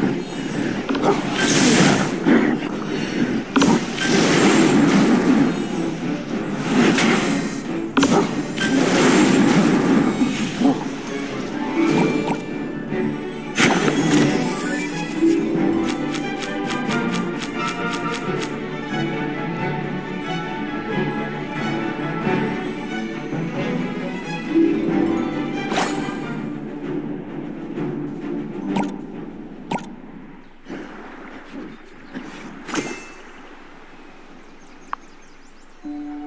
Thank you. mm you.